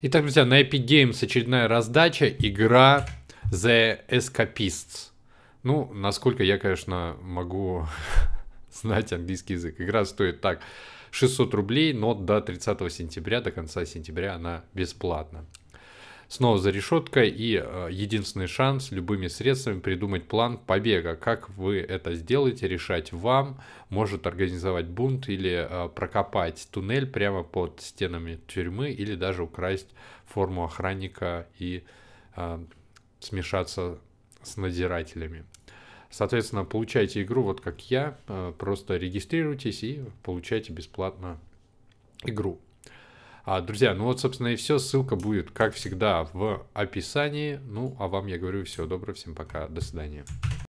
Итак, друзья, на Epic Games очередная раздача, игра The Escapists. Ну, насколько я, конечно, могу знать английский язык. Игра стоит так 600 рублей, но до 30 сентября, до конца сентября она бесплатна снова за решеткой и э, единственный шанс любыми средствами придумать план побега. Как вы это сделаете, решать вам. Может организовать бунт или э, прокопать туннель прямо под стенами тюрьмы или даже украсть форму охранника и э, смешаться с надзирателями. Соответственно, получайте игру вот как я, просто регистрируйтесь и получайте бесплатно игру. А, друзья, ну вот, собственно, и все. Ссылка будет, как всегда, в описании. Ну, а вам я говорю всего доброго, всем пока, до свидания.